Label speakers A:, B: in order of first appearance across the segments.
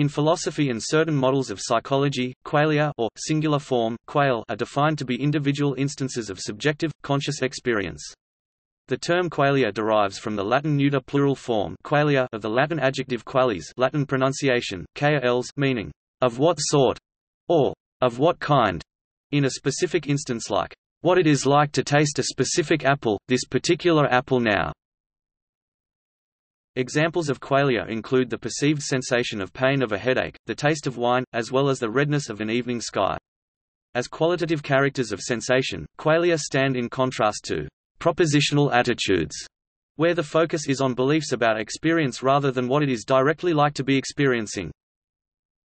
A: In philosophy and certain models of psychology, qualia or, singular form, quale are defined to be individual instances of subjective, conscious experience. The term qualia derives from the Latin neuter plural form qualia of the Latin adjective qualis Latin pronunciation, els meaning, of what sort, or of what kind, in a specific instance like, what it is like to taste a specific apple, this particular apple now. Examples of qualia include the perceived sensation of pain of a headache, the taste of wine, as well as the redness of an evening sky. As qualitative characters of sensation, qualia stand in contrast to propositional attitudes, where the focus is on beliefs about experience rather than what it is directly like to be experiencing.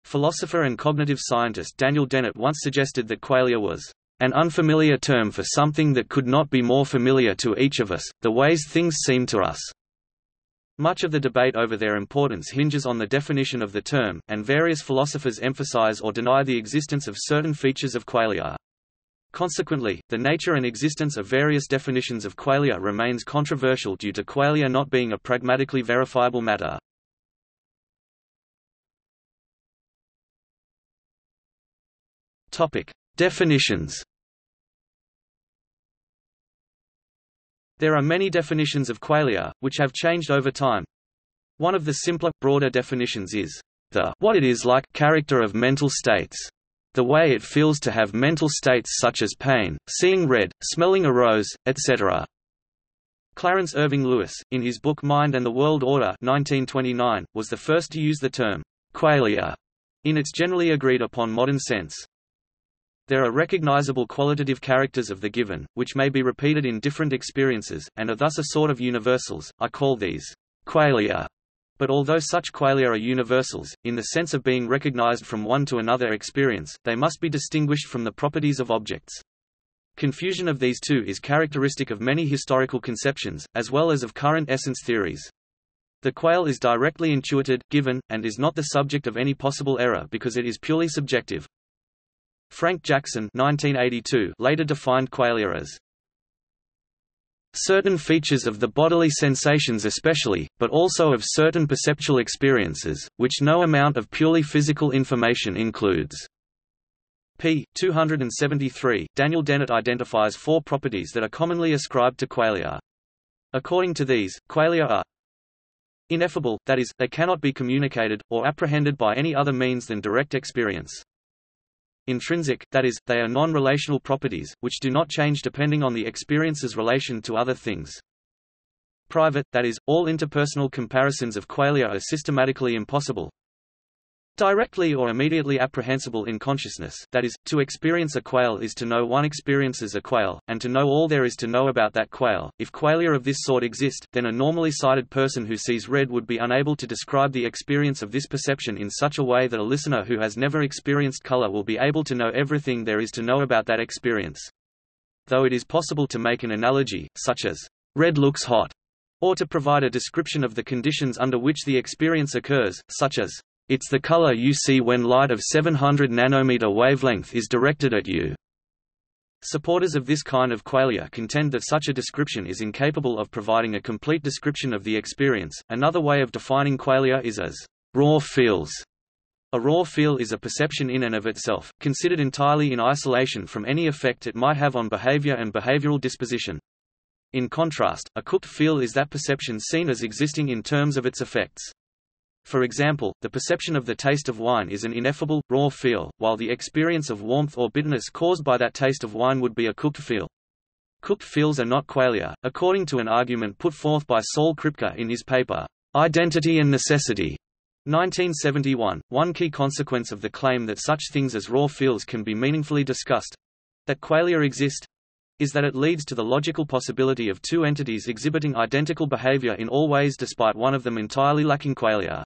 A: Philosopher and cognitive scientist Daniel Dennett once suggested that qualia was an unfamiliar term for something that could not be more familiar to each of us, the ways things seem to us. Much of the debate over their importance hinges on the definition of the term, and various philosophers emphasize or deny the existence of certain features of qualia. Consequently, the nature and existence of various definitions of qualia remains controversial due to qualia not being a pragmatically verifiable matter. Topic: Definitions. There are many definitions of qualia, which have changed over time. One of the simpler, broader definitions is the what it is like character of mental states. The way it feels to have mental states such as pain, seeing red, smelling a rose, etc. Clarence Irving Lewis, in his book Mind and the World Order 1929, was the first to use the term qualia in its generally agreed upon modern sense. There are recognizable qualitative characters of the given, which may be repeated in different experiences, and are thus a sort of universals. I call these qualia. But although such qualia are universals, in the sense of being recognized from one to another experience, they must be distinguished from the properties of objects. Confusion of these two is characteristic of many historical conceptions, as well as of current essence theories. The quale is directly intuited, given, and is not the subject of any possible error because it is purely subjective. Frank Jackson 1982 later defined qualia as certain features of the bodily sensations especially, but also of certain perceptual experiences, which no amount of purely physical information includes. p. 273, Daniel Dennett identifies four properties that are commonly ascribed to qualia. According to these, qualia are ineffable, that is, they cannot be communicated, or apprehended by any other means than direct experience. Intrinsic, that is, they are non-relational properties, which do not change depending on the experience's relation to other things. Private, that is, all interpersonal comparisons of qualia are systematically impossible, Directly or immediately apprehensible in consciousness that is, to experience a quale is to know one experiences a quale, and to know all there is to know about that quale. If qualia of this sort exist, then a normally sighted person who sees red would be unable to describe the experience of this perception in such a way that a listener who has never experienced color will be able to know everything there is to know about that experience. Though it is possible to make an analogy, such as, red looks hot, or to provide a description of the conditions under which the experience occurs, such as, it's the color you see when light of 700 nanometer wavelength is directed at you. Supporters of this kind of qualia contend that such a description is incapable of providing a complete description of the experience. Another way of defining qualia is as raw feels. A raw feel is a perception in and of itself, considered entirely in isolation from any effect it might have on behavior and behavioral disposition. In contrast, a cooked feel is that perception seen as existing in terms of its effects. For example, the perception of the taste of wine is an ineffable, raw feel, while the experience of warmth or bitterness caused by that taste of wine would be a cooked feel. Cooked feels are not qualia, according to an argument put forth by Saul Kripke in his paper, Identity and Necessity, 1971. One key consequence of the claim that such things as raw feels can be meaningfully discussed that qualia exist is that it leads to the logical possibility of two entities exhibiting identical behavior in all ways despite one of them entirely lacking qualia.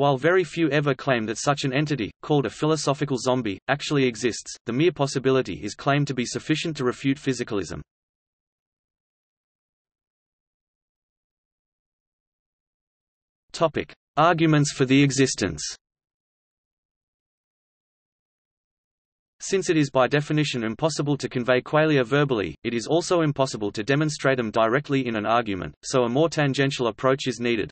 A: While very few ever claim that such an entity, called a philosophical zombie, actually exists, the mere possibility is claimed to be sufficient to refute physicalism. Topic: Arguments for the existence. Since it is by definition impossible to convey qualia verbally, it is also impossible to demonstrate them directly in an argument, so a more tangential approach is needed.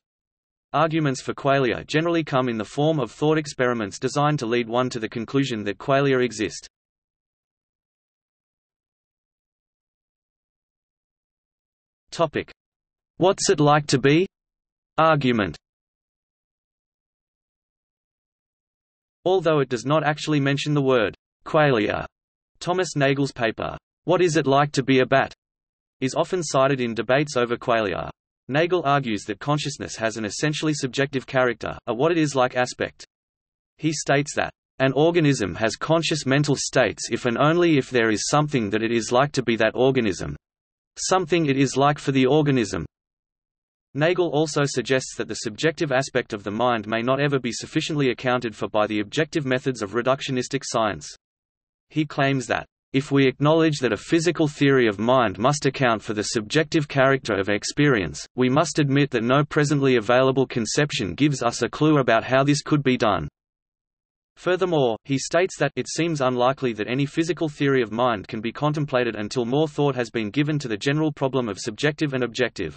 A: Arguments for qualia generally come in the form of thought experiments designed to lead one to the conclusion that qualia exist. Topic: What's it like to be? Argument. Although it does not actually mention the word qualia, Thomas Nagel's paper, What is it like to be a bat? is often cited in debates over qualia. Nagel argues that consciousness has an essentially subjective character, a what it is like aspect. He states that, an organism has conscious mental states if and only if there is something that it is like to be that organism. Something it is like for the organism. Nagel also suggests that the subjective aspect of the mind may not ever be sufficiently accounted for by the objective methods of reductionistic science. He claims that, if we acknowledge that a physical theory of mind must account for the subjective character of experience, we must admit that no presently available conception gives us a clue about how this could be done. Furthermore, he states that it seems unlikely that any physical theory of mind can be contemplated until more thought has been given to the general problem of subjective and objective.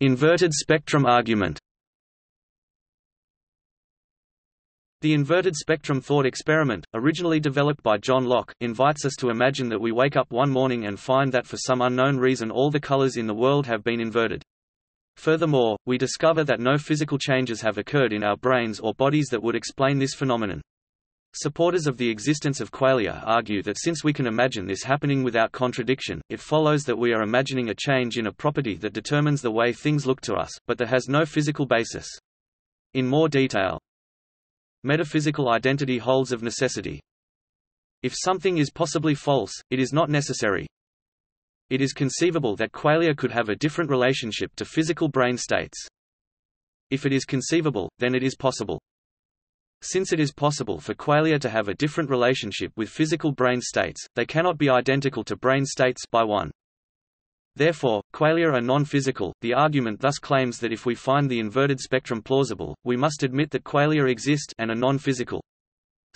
A: Inverted spectrum argument. The inverted spectrum thought experiment, originally developed by John Locke, invites us to imagine that we wake up one morning and find that for some unknown reason all the colors in the world have been inverted. Furthermore, we discover that no physical changes have occurred in our brains or bodies that would explain this phenomenon. Supporters of the existence of qualia argue that since we can imagine this happening without contradiction, it follows that we are imagining a change in a property that determines the way things look to us, but that has no physical basis. In more detail, metaphysical identity holds of necessity. If something is possibly false, it is not necessary. It is conceivable that qualia could have a different relationship to physical brain states. If it is conceivable, then it is possible. Since it is possible for qualia to have a different relationship with physical brain states, they cannot be identical to brain states by one. Therefore, qualia are non-physical. The argument thus claims that if we find the inverted spectrum plausible, we must admit that qualia exist and are non-physical.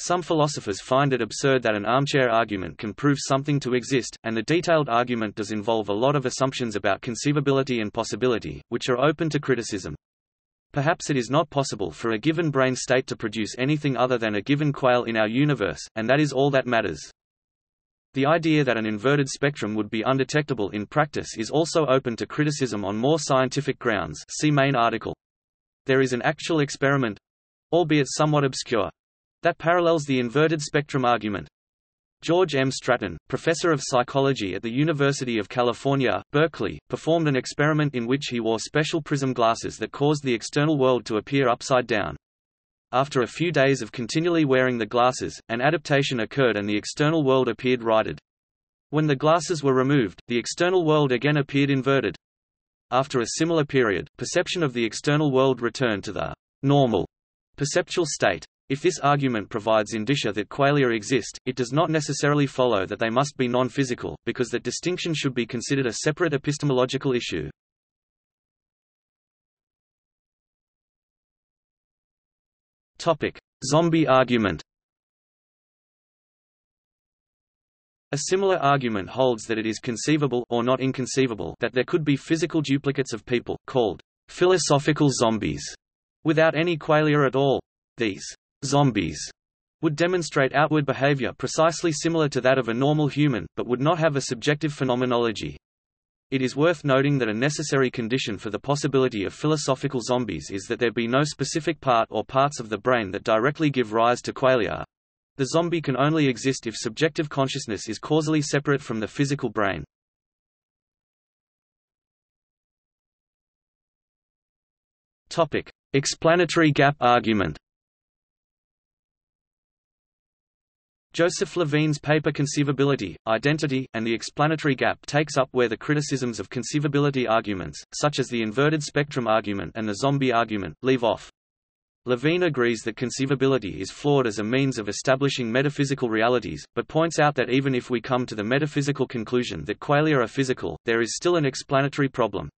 A: Some philosophers find it absurd that an armchair argument can prove something to exist, and the detailed argument does involve a lot of assumptions about conceivability and possibility, which are open to criticism. Perhaps it is not possible for a given brain state to produce anything other than a given quale in our universe, and that is all that matters. The idea that an inverted spectrum would be undetectable in practice is also open to criticism on more scientific grounds see main article. There is an actual experiment—albeit somewhat obscure—that parallels the inverted spectrum argument. George M. Stratton, professor of psychology at the University of California, Berkeley, performed an experiment in which he wore special prism glasses that caused the external world to appear upside down. After a few days of continually wearing the glasses, an adaptation occurred and the external world appeared righted. When the glasses were removed, the external world again appeared inverted. After a similar period, perception of the external world returned to the normal perceptual state. If this argument provides indicia that qualia exist, it does not necessarily follow that they must be non-physical, because that distinction should be considered a separate epistemological issue. Topic: Zombie argument. A similar argument holds that it is conceivable or not inconceivable that there could be physical duplicates of people, called philosophical zombies, without any qualia at all. These zombies would demonstrate outward behavior precisely similar to that of a normal human, but would not have a subjective phenomenology. It is worth noting that a necessary condition for the possibility of philosophical zombies is that there be no specific part or parts of the brain that directly give rise to qualia. The zombie can only exist if subjective consciousness is causally separate from the physical brain. Topic: Explanatory gap argument. Joseph Levine's paper Conceivability, Identity, and the Explanatory Gap takes up where the criticisms of conceivability arguments, such as the inverted spectrum argument and the zombie argument, leave off. Levine agrees that conceivability is flawed as a means of establishing metaphysical realities, but points out that even if we come to the metaphysical conclusion that qualia are physical, there is still an explanatory problem.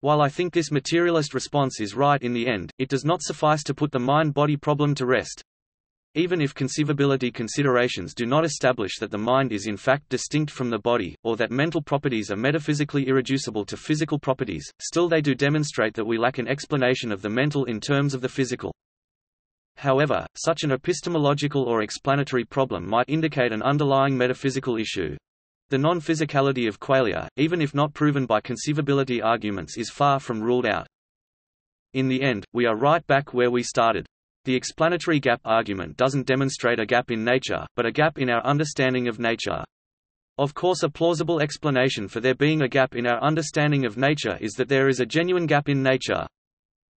A: While I think this materialist response is right in the end, it does not suffice to put the mind-body problem to rest. Even if conceivability considerations do not establish that the mind is in fact distinct from the body, or that mental properties are metaphysically irreducible to physical properties, still they do demonstrate that we lack an explanation of the mental in terms of the physical. However, such an epistemological or explanatory problem might indicate an underlying metaphysical issue. The non-physicality of qualia, even if not proven by conceivability arguments is far from ruled out. In the end, we are right back where we started. The explanatory gap argument doesn't demonstrate a gap in nature, but a gap in our understanding of nature. Of course a plausible explanation for there being a gap in our understanding of nature is that there is a genuine gap in nature.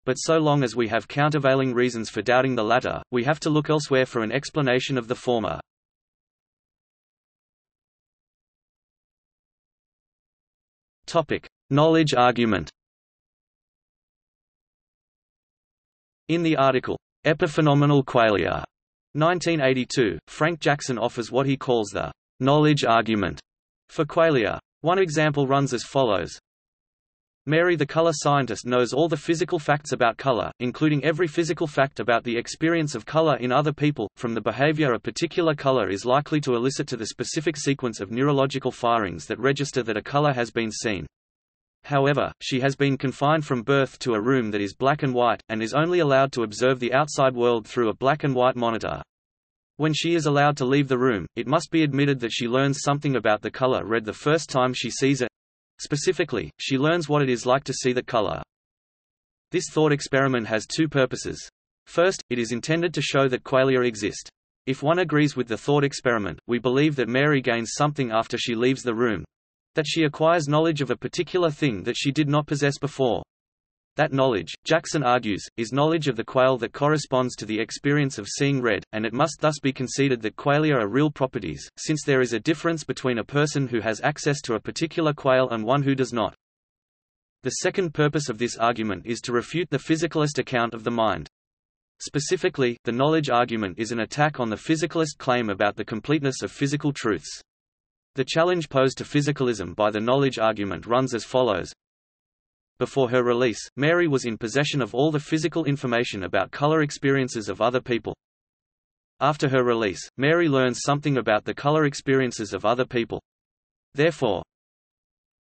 A: But so long as we have countervailing reasons for doubting the latter, we have to look elsewhere for an explanation of the former. Topic: Knowledge argument. In the article, Epiphenomenal Qualia, 1982, Frank Jackson offers what he calls the knowledge argument for qualia. One example runs as follows. Mary the color scientist knows all the physical facts about color, including every physical fact about the experience of color in other people, from the behavior a particular color is likely to elicit to the specific sequence of neurological firings that register that a color has been seen. However, she has been confined from birth to a room that is black and white, and is only allowed to observe the outside world through a black and white monitor. When she is allowed to leave the room, it must be admitted that she learns something about the color red the first time she sees it. Specifically, she learns what it is like to see the color. This thought experiment has two purposes. First, it is intended to show that qualia exist. If one agrees with the thought experiment, we believe that Mary gains something after she leaves the room, that she acquires knowledge of a particular thing that she did not possess before. That knowledge, Jackson argues, is knowledge of the quale that corresponds to the experience of seeing red, and it must thus be conceded that qualia are real properties, since there is a difference between a person who has access to a particular quale and one who does not. The second purpose of this argument is to refute the physicalist account of the mind. Specifically, the knowledge argument is an attack on the physicalist claim about the completeness of physical truths. The challenge posed to physicalism by the knowledge argument runs as follows. Before her release, Mary was in possession of all the physical information about color experiences of other people. After her release, Mary learns something about the color experiences of other people. Therefore,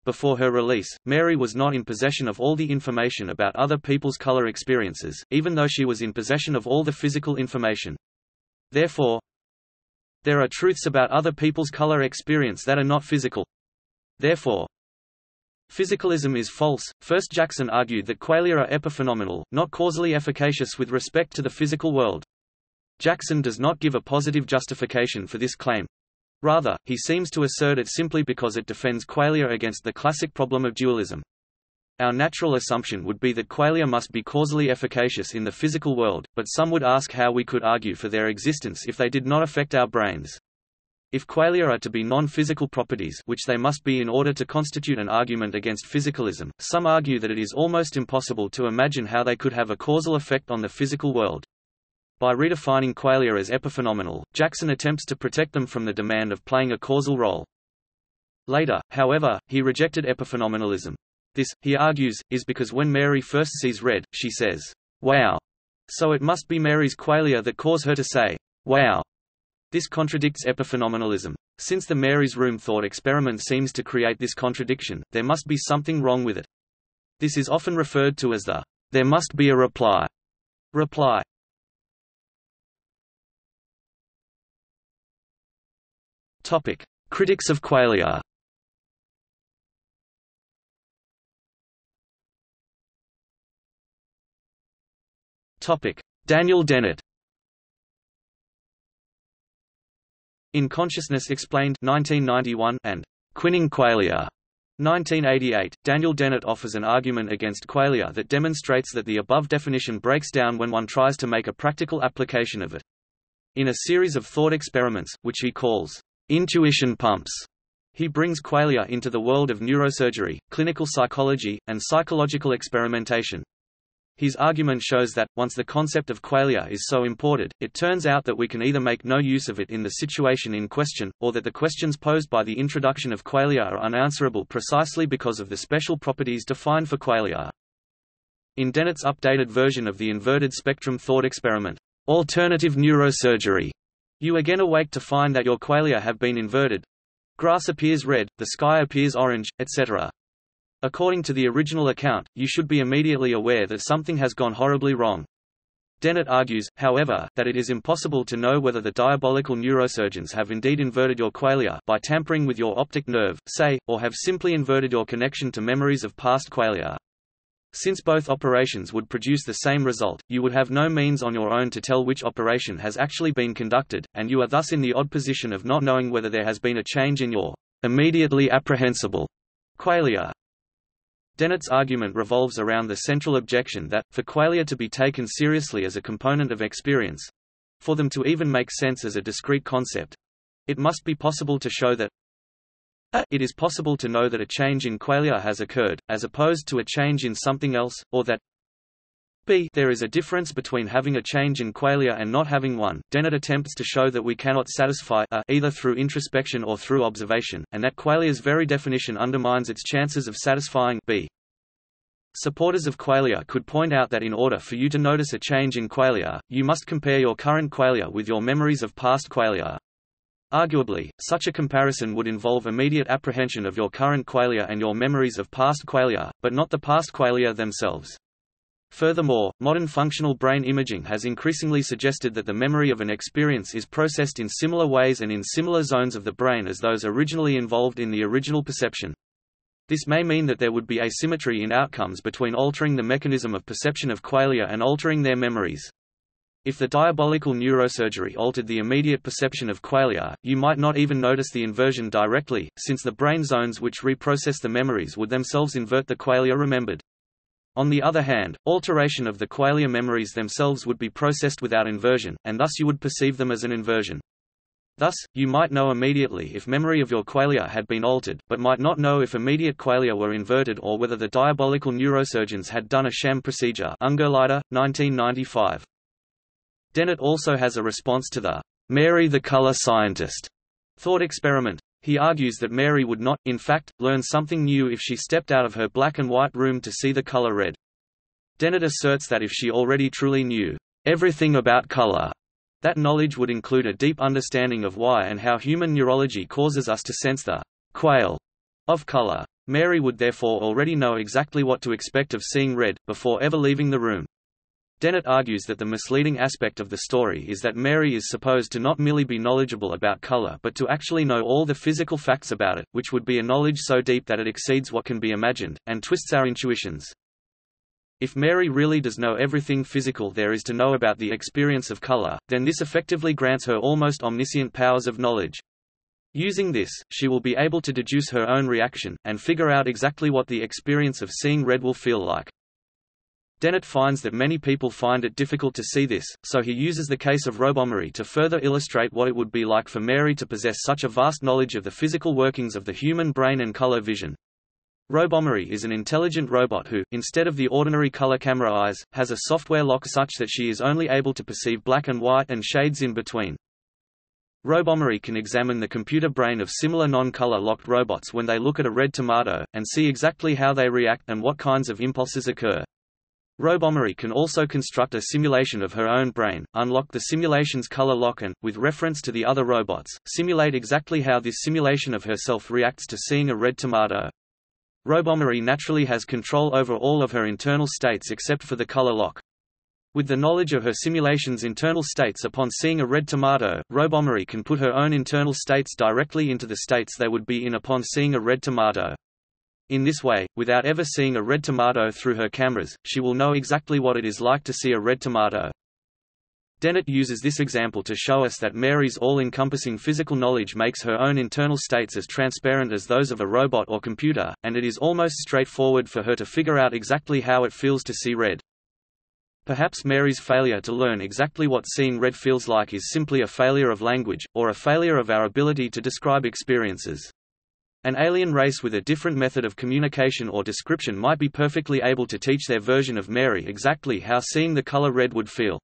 A: before her release, Mary was not in possession of all the information about other people's color experiences, even though she was in possession of all the physical information. Therefore, there are truths about other people's color experience that are not physical. Therefore, physicalism is false. First Jackson argued that qualia are epiphenomenal, not causally efficacious with respect to the physical world. Jackson does not give a positive justification for this claim. Rather, he seems to assert it simply because it defends qualia against the classic problem of dualism. Our natural assumption would be that qualia must be causally efficacious in the physical world, but some would ask how we could argue for their existence if they did not affect our brains. If qualia are to be non-physical properties which they must be in order to constitute an argument against physicalism, some argue that it is almost impossible to imagine how they could have a causal effect on the physical world. By redefining qualia as epiphenomenal, Jackson attempts to protect them from the demand of playing a causal role. Later, however, he rejected epiphenomenalism. This, he argues, is because when Mary first sees red, she says, wow. So it must be Mary's qualia that cause her to say, wow. This contradicts epiphenomenalism. Since the Mary's room thought experiment seems to create this contradiction, there must be something wrong with it. This is often referred to as the there must be a reply. Reply. Topic: Critics of qualia. Daniel Dennett. In Consciousness Explained 1991 and Quining Qualia 1988, Daniel Dennett offers an argument against qualia that demonstrates that the above definition breaks down when one tries to make a practical application of it. In a series of thought experiments, which he calls intuition pumps, he brings qualia into the world of neurosurgery, clinical psychology, and psychological experimentation. His argument shows that, once the concept of qualia is so imported, it turns out that we can either make no use of it in the situation in question, or that the questions posed by the introduction of qualia are unanswerable precisely because of the special properties defined for qualia. In Dennett's updated version of the inverted spectrum thought experiment, Alternative neurosurgery. You again awake to find that your qualia have been inverted. Grass appears red, the sky appears orange, etc. According to the original account, you should be immediately aware that something has gone horribly wrong. Dennett argues, however, that it is impossible to know whether the diabolical neurosurgeons have indeed inverted your qualia by tampering with your optic nerve, say, or have simply inverted your connection to memories of past qualia. Since both operations would produce the same result, you would have no means on your own to tell which operation has actually been conducted, and you are thus in the odd position of not knowing whether there has been a change in your immediately apprehensible qualia. Dennett's argument revolves around the central objection that, for qualia to be taken seriously as a component of experience—for them to even make sense as a discrete concept—it must be possible to show that. It is possible to know that a change in qualia has occurred, as opposed to a change in something else, or that b. There is a difference between having a change in qualia and not having one. Dennett attempts to show that we cannot satisfy a either through introspection or through observation, and that qualia's very definition undermines its chances of satisfying b. Supporters of qualia could point out that in order for you to notice a change in qualia, you must compare your current qualia with your memories of past qualia. Arguably, such a comparison would involve immediate apprehension of your current qualia and your memories of past qualia, but not the past qualia themselves. Furthermore, modern functional brain imaging has increasingly suggested that the memory of an experience is processed in similar ways and in similar zones of the brain as those originally involved in the original perception. This may mean that there would be asymmetry in outcomes between altering the mechanism of perception of qualia and altering their memories. If the diabolical neurosurgery altered the immediate perception of qualia, you might not even notice the inversion directly, since the brain zones which reprocess the memories would themselves invert the qualia remembered. On the other hand, alteration of the qualia memories themselves would be processed without inversion, and thus you would perceive them as an inversion. Thus, you might know immediately if memory of your qualia had been altered, but might not know if immediate qualia were inverted or whether the diabolical neurosurgeons had done a sham procedure Ungerleider, 1995. Dennett also has a response to the Mary the color scientist thought experiment. He argues that Mary would not, in fact, learn something new if she stepped out of her black and white room to see the color red. Dennett asserts that if she already truly knew everything about color, that knowledge would include a deep understanding of why and how human neurology causes us to sense the quale of color. Mary would therefore already know exactly what to expect of seeing red, before ever leaving the room. Dennett argues that the misleading aspect of the story is that Mary is supposed to not merely be knowledgeable about color but to actually know all the physical facts about it, which would be a knowledge so deep that it exceeds what can be imagined, and twists our intuitions. If Mary really does know everything physical there is to know about the experience of color, then this effectively grants her almost omniscient powers of knowledge. Using this, she will be able to deduce her own reaction, and figure out exactly what the experience of seeing red will feel like. Dennett finds that many people find it difficult to see this, so he uses the case of Robomary to further illustrate what it would be like for Mary to possess such a vast knowledge of the physical workings of the human brain and color vision. Robomary is an intelligent robot who, instead of the ordinary color camera eyes, has a software lock such that she is only able to perceive black and white and shades in between. Robomary can examine the computer brain of similar non-color locked robots when they look at a red tomato, and see exactly how they react and what kinds of impulses occur. Robomary can also construct a simulation of her own brain, unlock the simulation's color lock and, with reference to the other robots, simulate exactly how this simulation of herself reacts to seeing a red tomato. Robomary naturally has control over all of her internal states except for the color lock. With the knowledge of her simulation's internal states upon seeing a red tomato, Robomary can put her own internal states directly into the states they would be in upon seeing a red tomato. In this way, without ever seeing a red tomato through her cameras, she will know exactly what it is like to see a red tomato. Dennett uses this example to show us that Mary's all-encompassing physical knowledge makes her own internal states as transparent as those of a robot or computer, and it is almost straightforward for her to figure out exactly how it feels to see red. Perhaps Mary's failure to learn exactly what seeing red feels like is simply a failure of language, or a failure of our ability to describe experiences. An alien race with a different method of communication or description might be perfectly able to teach their version of Mary exactly how seeing the color red would feel.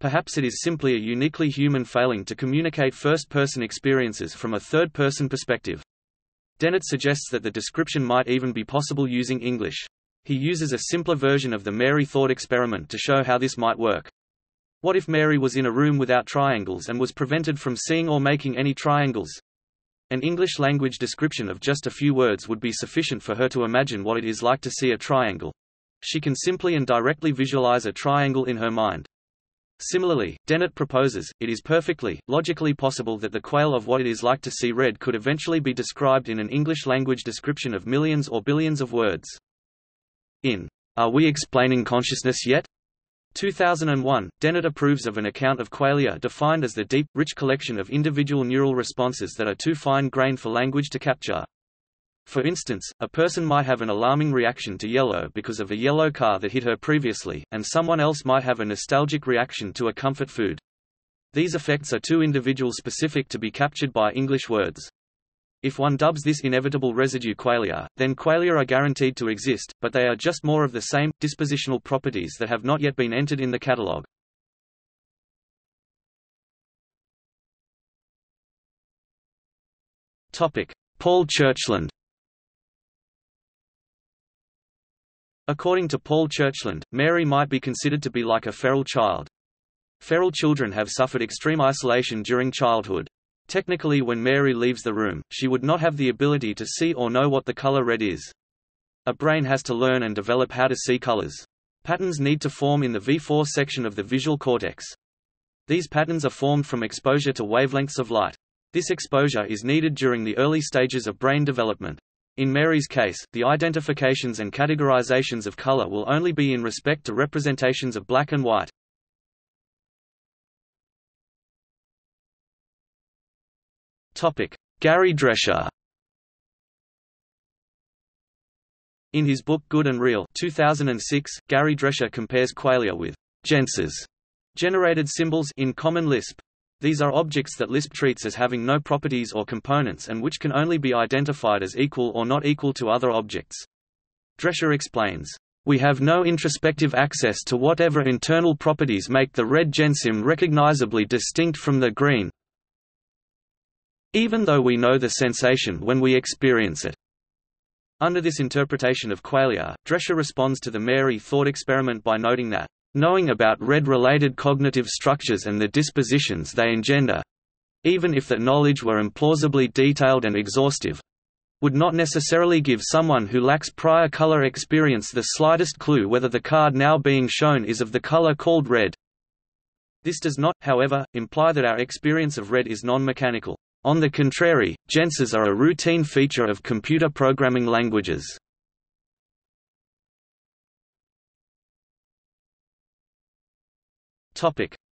A: Perhaps it is simply a uniquely human failing to communicate first-person experiences from a third-person perspective. Dennett suggests that the description might even be possible using English. He uses a simpler version of the Mary thought experiment to show how this might work. What if Mary was in a room without triangles and was prevented from seeing or making any triangles? An English language description of just a few words would be sufficient for her to imagine what it is like to see a triangle. She can simply and directly visualize a triangle in her mind. Similarly, Dennett proposes, it is perfectly, logically possible that the quale of what it is like to see red could eventually be described in an English language description of millions or billions of words. In Are We Explaining Consciousness Yet? 2001, Dennett approves of an account of qualia defined as the deep, rich collection of individual neural responses that are too fine-grained for language to capture. For instance, a person might have an alarming reaction to yellow because of a yellow car that hit her previously, and someone else might have a nostalgic reaction to a comfort food. These effects are too individual specific to be captured by English words. If one dubs this inevitable residue qualia, then qualia are guaranteed to exist, but they are just more of the same, dispositional properties that have not yet been entered in the catalogue. Paul Churchland According to Paul Churchland, Mary might be considered to be like a feral child. Feral children have suffered extreme isolation during childhood. Technically when Mary leaves the room, she would not have the ability to see or know what the color red is. A brain has to learn and develop how to see colors. Patterns need to form in the V4 section of the visual cortex. These patterns are formed from exposure to wavelengths of light. This exposure is needed during the early stages of brain development. In Mary's case, the identifications and categorizations of color will only be in respect to representations of black and white. Gary Drescher In his book Good and Real 2006, Gary Drescher compares qualia with «gensyms» generated symbols in Common Lisp. These are objects that Lisp treats as having no properties or components and which can only be identified as equal or not equal to other objects. Drescher explains, "...we have no introspective access to whatever internal properties make the red gensym recognizably distinct from the green, even though we know the sensation when we experience it. Under this interpretation of qualia, Drescher responds to the Mary thought experiment by noting that, knowing about red-related cognitive structures and the dispositions they engender—even if that knowledge were implausibly detailed and exhaustive, would not necessarily give someone who lacks prior color experience the slightest clue whether the card now being shown is of the color called red. This does not, however, imply that our experience of red is non-mechanical. On the contrary, gensyms are a routine feature of computer programming languages.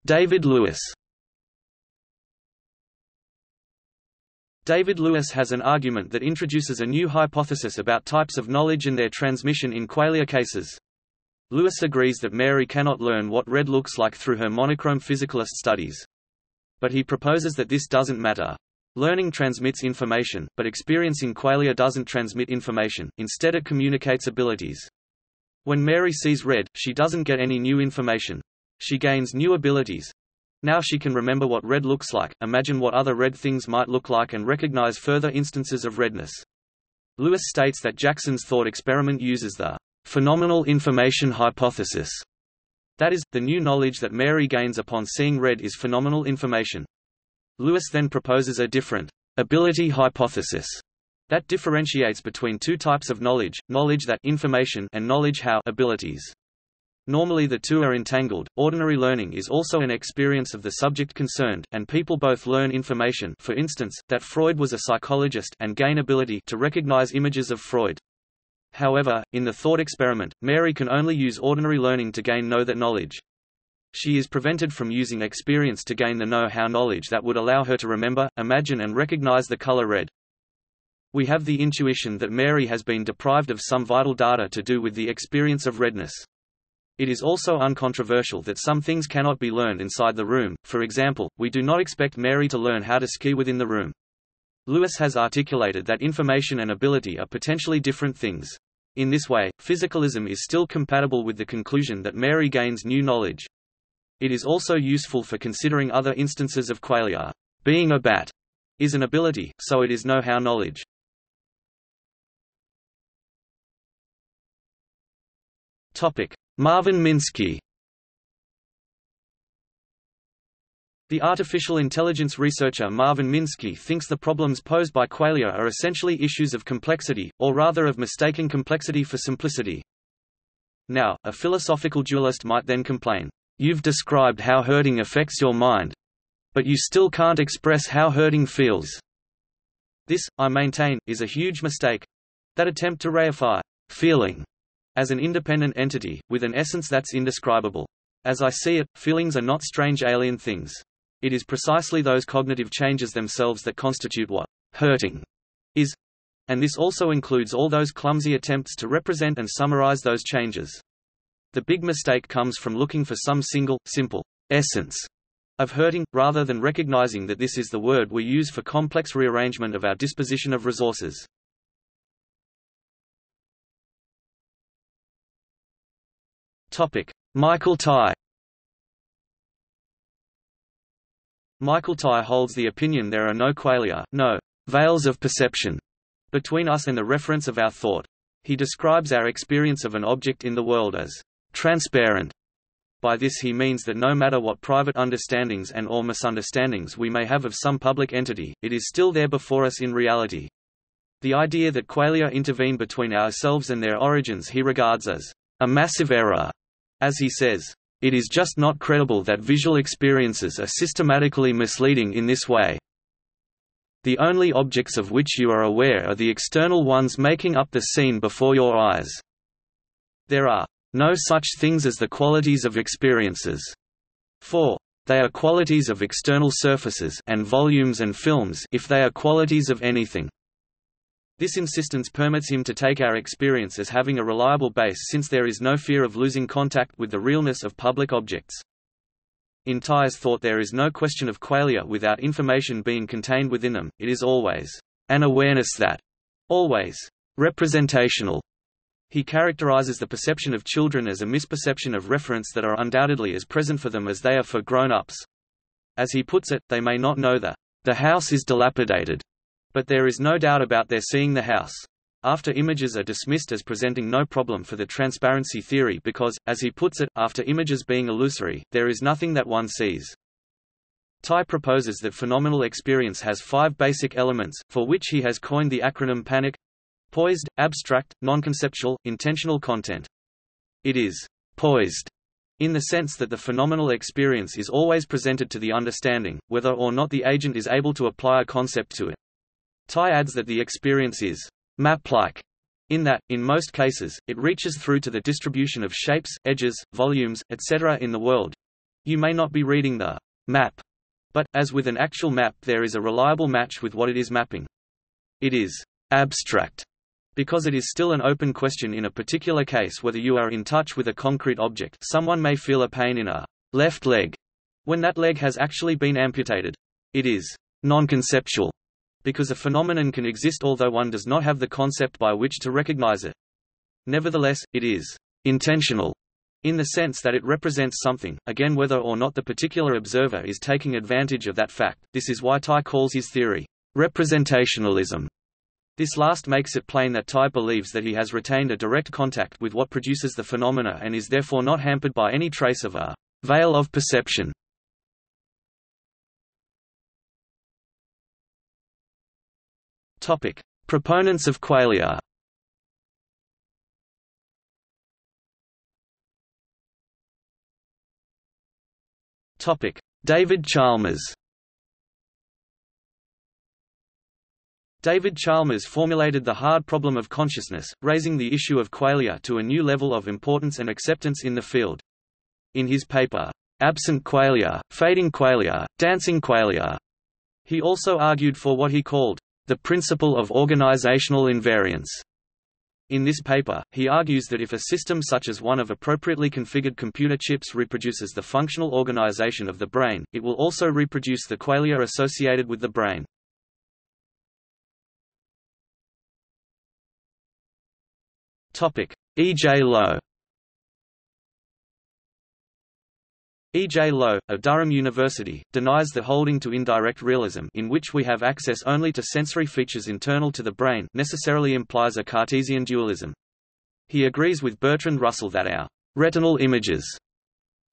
A: David Lewis David Lewis has an argument that introduces a new hypothesis about types of knowledge and their transmission in qualia cases. Lewis agrees that Mary cannot learn what red looks like through her monochrome physicalist studies. But he proposes that this doesn't matter. Learning transmits information, but experiencing qualia doesn't transmit information, instead it communicates abilities. When Mary sees red, she doesn't get any new information. She gains new abilities. Now she can remember what red looks like, imagine what other red things might look like and recognize further instances of redness. Lewis states that Jackson's thought experiment uses the phenomenal information hypothesis. That is, the new knowledge that Mary gains upon seeing red is phenomenal information. Lewis then proposes a different ability hypothesis that differentiates between two types of knowledge, knowledge that information and knowledge how abilities. Normally the two are entangled. Ordinary learning is also an experience of the subject concerned, and people both learn information for instance, that Freud was a psychologist and gain ability to recognize images of Freud. However, in the thought experiment, Mary can only use ordinary learning to gain know that knowledge. She is prevented from using experience to gain the know-how knowledge that would allow her to remember, imagine and recognize the color red. We have the intuition that Mary has been deprived of some vital data to do with the experience of redness. It is also uncontroversial that some things cannot be learned inside the room, for example, we do not expect Mary to learn how to ski within the room. Lewis has articulated that information and ability are potentially different things. In this way, physicalism is still compatible with the conclusion that Mary gains new knowledge. It is also useful for considering other instances of qualia. Being a bat is an ability, so it is know-how knowledge. Topic: Marvin Minsky. The artificial intelligence researcher Marvin Minsky thinks the problems posed by qualia are essentially issues of complexity, or rather of mistaking complexity for simplicity. Now, a philosophical dualist might then complain, "'You've described how hurting affects your mind. But you still can't express how hurting feels." This, I maintain, is a huge mistake. That attempt to reify feeling as an independent entity, with an essence that's indescribable. As I see it, feelings are not strange alien things. It is precisely those cognitive changes themselves that constitute what hurting is, and this also includes all those clumsy attempts to represent and summarize those changes. The big mistake comes from looking for some single, simple essence of hurting, rather than recognizing that this is the word we use for complex rearrangement of our disposition of resources. Topic: Michael Tye Michael Tye holds the opinion there are no qualia, no veils of perception, between us and the reference of our thought. He describes our experience of an object in the world as transparent. By this he means that no matter what private understandings and or misunderstandings we may have of some public entity, it is still there before us in reality. The idea that qualia intervene between ourselves and their origins he regards as a massive error, as he says, it is just not credible that visual experiences are systematically misleading in this way. The only objects of which you are aware are the external ones making up the scene before your eyes. There are no such things as the qualities of experiences. For they are qualities of external surfaces and volumes and films if they are qualities of anything. This insistence permits him to take our experience as having a reliable base since there is no fear of losing contact with the realness of public objects. In Tye's thought there is no question of qualia without information being contained within them, it is always an awareness that always representational. He characterizes the perception of children as a misperception of reference that are undoubtedly as present for them as they are for grown-ups. As he puts it, they may not know the, the house is dilapidated, but there is no doubt about their seeing the house. After images are dismissed as presenting no problem for the transparency theory because, as he puts it, after images being illusory, there is nothing that one sees. Tye proposes that phenomenal experience has five basic elements, for which he has coined the acronym PANIC poised, abstract, non-conceptual, intentional content. It is poised in the sense that the phenomenal experience is always presented to the understanding, whether or not the agent is able to apply a concept to it. Tye adds that the experience is map-like, in that, in most cases, it reaches through to the distribution of shapes, edges, volumes, etc. in the world. You may not be reading the map, but, as with an actual map there is a reliable match with what it is mapping. It is abstract, because it is still an open question in a particular case whether you are in touch with a concrete object someone may feel a pain in a left leg, when that leg has actually been amputated. It is non-conceptual, because a phenomenon can exist although one does not have the concept by which to recognize it. Nevertheless, it is intentional in the sense that it represents something, again whether or not the particular observer is taking advantage of that fact. This is why Tye calls his theory representationalism. This last makes it plain that Tye believes that he has retained a direct contact with what produces the phenomena and is therefore not hampered by any trace of a veil of perception. Topic: Proponents of qualia. Topic: David Chalmers. David Chalmers formulated the hard problem of consciousness, raising the issue of qualia to a new level of importance and acceptance in the field. In his paper, Absent Qualia, Fading Qualia, Dancing Qualia, he also argued for what he called the principle of organizational invariance. In this paper, he argues that if a system such as one of appropriately configured computer chips reproduces the functional organization of the brain, it will also reproduce the qualia associated with the brain. E. J. Lowe E. J. Lowe, of Durham University, denies the holding to indirect realism in which we have access only to sensory features internal to the brain necessarily implies a Cartesian dualism. He agrees with Bertrand Russell that our retinal images,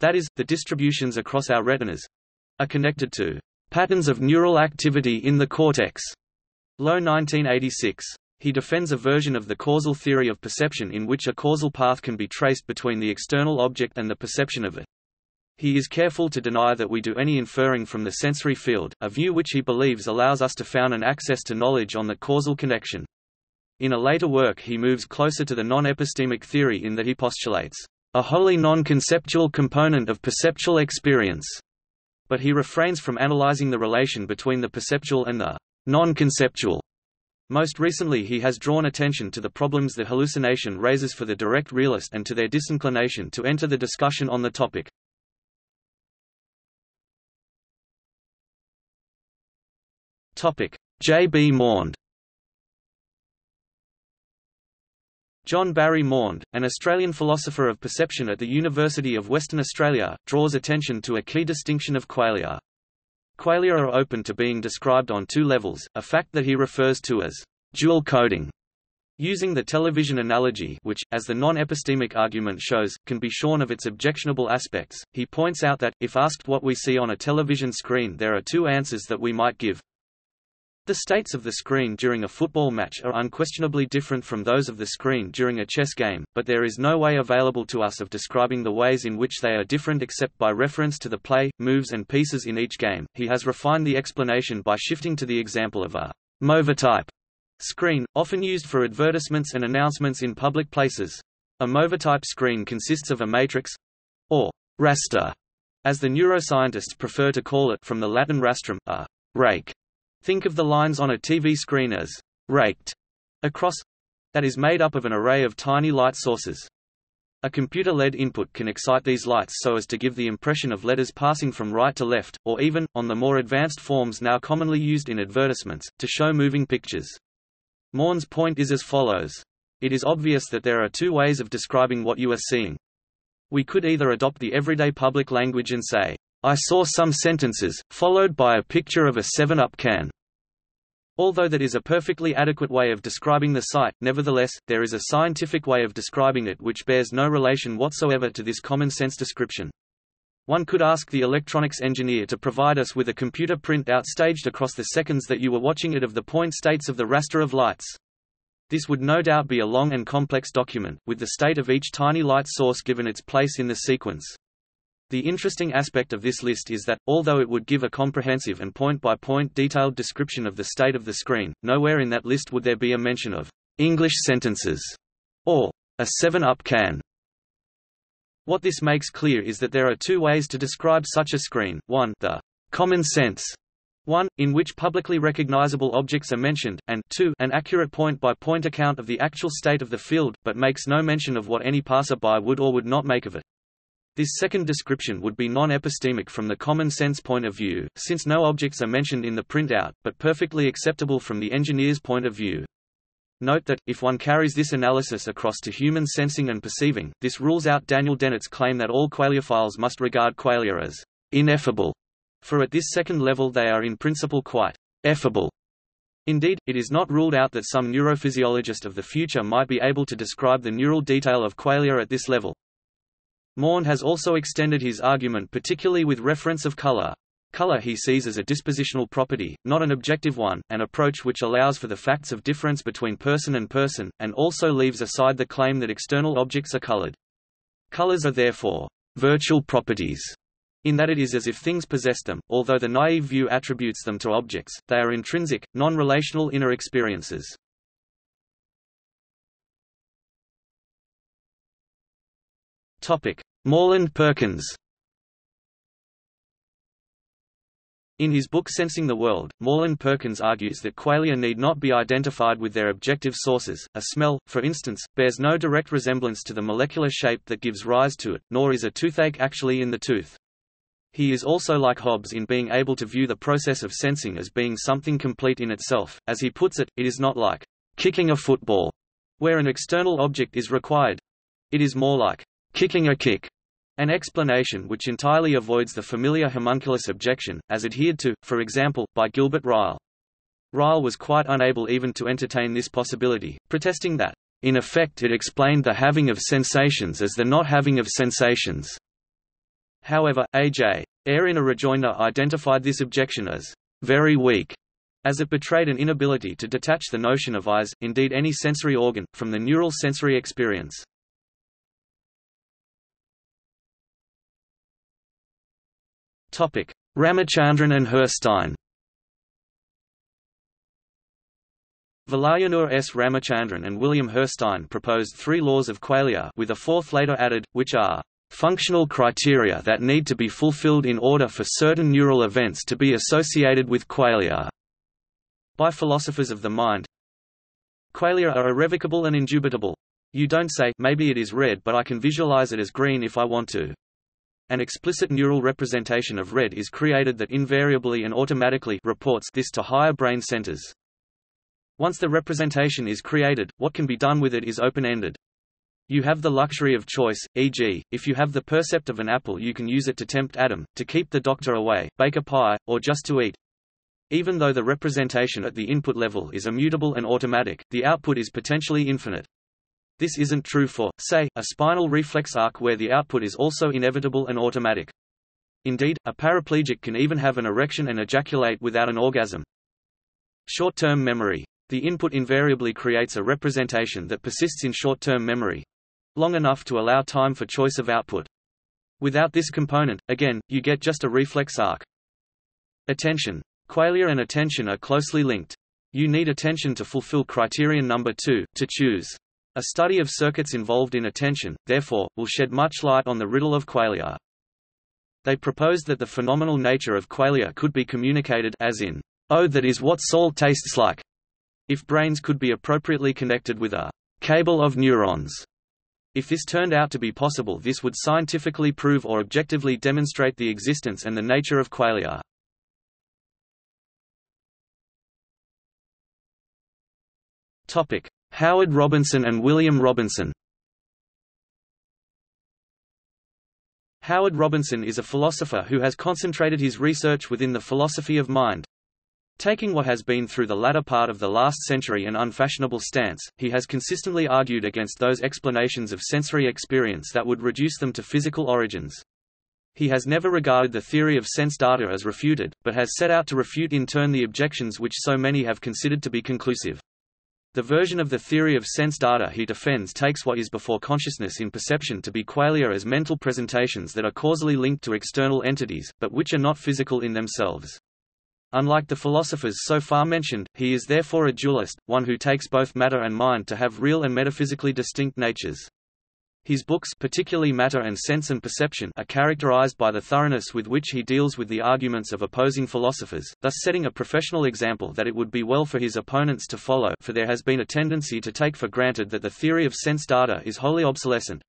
A: that is, the distributions across our retinas, are connected to patterns of neural activity in the cortex. Lowe 1986. He defends a version of the causal theory of perception in which a causal path can be traced between the external object and the perception of it. He is careful to deny that we do any inferring from the sensory field, a view which he believes allows us to found an access to knowledge on the causal connection. In a later work he moves closer to the non-epistemic theory in that he postulates, "...a wholly non-conceptual component of perceptual experience." But he refrains from analyzing the relation between the perceptual and the non-conceptual. Most recently he has drawn attention to the problems that hallucination raises for the direct realist and to their disinclination to enter the discussion on the topic. Topic: J. B. Maund. John Barry Maund, an Australian philosopher of perception at the University of Western Australia, draws attention to a key distinction of qualia. Qualia are open to being described on two levels, a fact that he refers to as dual coding. Using the television analogy which, as the non-epistemic argument shows, can be shorn of its objectionable aspects, he points out that, if asked what we see on a television screen there are two answers that we might give. The states of the screen during a football match are unquestionably different from those of the screen during a chess game, but there is no way available to us of describing the ways in which they are different except by reference to the play, moves and pieces in each game. He has refined the explanation by shifting to the example of a MOVA-type screen, often used for advertisements and announcements in public places. A MOVA-type screen consists of a matrix or raster, as the neuroscientists prefer to call it from the Latin rastrum, a rake Think of the lines on a TV screen as raked across that is made up of an array of tiny light sources. A computer-led input can excite these lights so as to give the impression of letters passing from right to left, or even, on the more advanced forms now commonly used in advertisements, to show moving pictures. Maund's point is as follows. It is obvious that there are two ways of describing what you are seeing. We could either adopt the everyday public language and say, I saw some sentences, followed by a picture of a 7-Up can. Although that is a perfectly adequate way of describing the sight, nevertheless, there is a scientific way of describing it which bears no relation whatsoever to this common-sense description. One could ask the electronics engineer to provide us with a computer printout staged across the seconds that you were watching it of the point states of the raster of lights. This would no doubt be a long and complex document, with the state of each tiny light source given its place in the sequence. The interesting aspect of this list is that, although it would give a comprehensive and point-by-point -point detailed description of the state of the screen, nowhere in that list would there be a mention of English sentences or a 7-Up can. What this makes clear is that there are two ways to describe such a screen, one the common sense one, in which publicly recognizable objects are mentioned, and two, an accurate point-by-point -point account of the actual state of the field, but makes no mention of what any passerby would or would not make of it. This second description would be non-epistemic from the common sense point of view, since no objects are mentioned in the printout, but perfectly acceptable from the engineer's point of view. Note that, if one carries this analysis across to human sensing and perceiving, this rules out Daniel Dennett's claim that all qualiophiles must regard qualia as ineffable, for at this second level they are in principle quite effable. Indeed, it is not ruled out that some neurophysiologist of the future might be able to describe the neural detail of qualia at this level. Maund has also extended his argument particularly with reference of color. Color he sees as a dispositional property, not an objective one, an approach which allows for the facts of difference between person and person, and also leaves aside the claim that external objects are colored. Colors are therefore virtual properties, in that it is as if things possess them, although the naive view attributes them to objects, they are intrinsic, non-relational inner experiences. Moreland Perkins. In his book Sensing the World, Moreland Perkins argues that qualia need not be identified with their objective sources. A smell, for instance, bears no direct resemblance to the molecular shape that gives rise to it, nor is a toothache actually in the tooth. He is also like Hobbes in being able to view the process of sensing as being something complete in itself. As he puts it, it is not like kicking a football, where an external object is required. It is more like kicking a kick, an explanation which entirely avoids the familiar homunculus objection, as adhered to, for example, by Gilbert Ryle. Ryle was quite unable even to entertain this possibility, protesting that, in effect it explained the having of sensations as the not having of sensations. However, A.J. Ayer in a rejoinder identified this objection as very weak, as it betrayed an inability to detach the notion of eyes, indeed any sensory organ, from the neural sensory experience. Ramachandran and Hirstein Vilayanur S. Ramachandran and William Hirstein proposed three laws of qualia with a fourth later added, which are functional criteria that need to be fulfilled in order for certain neural events to be associated with qualia. By philosophers of the mind, qualia are irrevocable and indubitable. You don't say, maybe it is red but I can visualize it as green if I want to. An explicit neural representation of red is created that invariably and automatically reports this to higher brain centers. Once the representation is created, what can be done with it is open-ended. You have the luxury of choice, e.g., if you have the percept of an apple you can use it to tempt Adam, to keep the doctor away, bake a pie, or just to eat. Even though the representation at the input level is immutable and automatic, the output is potentially infinite. This isn't true for, say, a spinal reflex arc where the output is also inevitable and automatic. Indeed, a paraplegic can even have an erection and ejaculate without an orgasm. Short-term memory. The input invariably creates a representation that persists in short-term memory, long enough to allow time for choice of output. Without this component, again, you get just a reflex arc. Attention. Qualia and attention are closely linked. You need attention to fulfill criterion number two, to choose. A study of circuits involved in attention, therefore, will shed much light on the riddle of qualia. They proposed that the phenomenal nature of qualia could be communicated as in, oh that is what salt tastes like, if brains could be appropriately connected with a cable of neurons. If this turned out to be possible this would scientifically prove or objectively demonstrate the existence and the nature of qualia. Howard Robinson and William Robinson Howard Robinson is a philosopher who has concentrated his research within the philosophy of mind. Taking what has been through the latter part of the last century an unfashionable stance, he has consistently argued against those explanations of sensory experience that would reduce them to physical origins. He has never regarded the theory of sense data as refuted, but has set out to refute in turn the objections which so many have considered to be conclusive. The version of the theory of sense data he defends takes what is before consciousness in perception to be qualia as mental presentations that are causally linked to external entities, but which are not physical in themselves. Unlike the philosophers so far mentioned, he is therefore a dualist, one who takes both matter and mind to have real and metaphysically distinct natures. His books particularly Matter and Sense and Perception are characterized by the thoroughness with which he deals with the arguments of opposing philosophers, thus setting a professional example that it would be well for his opponents to follow for there has been a tendency to take for granted that the theory of sense data is wholly obsolescent.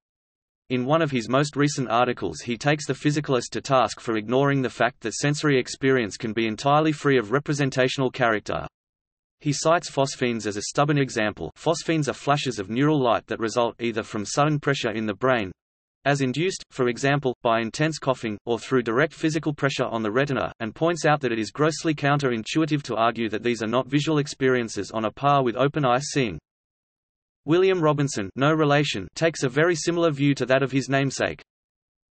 A: In one of his most recent articles he takes the physicalist to task for ignoring the fact that sensory experience can be entirely free of representational character. He cites phosphenes as a stubborn example phosphenes are flashes of neural light that result either from sudden pressure in the brain, as induced, for example, by intense coughing, or through direct physical pressure on the retina, and points out that it is grossly counter-intuitive to argue that these are not visual experiences on a par with open-eye seeing. William Robinson no relation takes a very similar view to that of his namesake.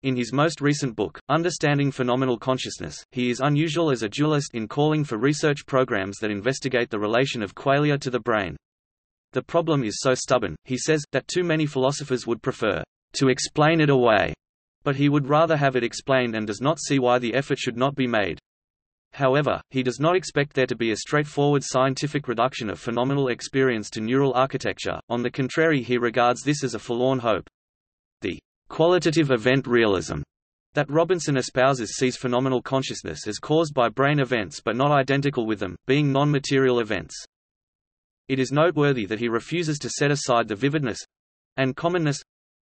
A: In his most recent book, Understanding Phenomenal Consciousness, he is unusual as a dualist in calling for research programs that investigate the relation of qualia to the brain. The problem is so stubborn, he says, that too many philosophers would prefer to explain it away, but he would rather have it explained and does not see why the effort should not be made. However, he does not expect there to be a straightforward scientific reduction of phenomenal experience to neural architecture, on the contrary he regards this as a forlorn hope. Qualitative event realism that Robinson espouses sees phenomenal consciousness as caused by brain events but not identical with them, being non-material events. It is noteworthy that he refuses to set aside the vividness—and commonness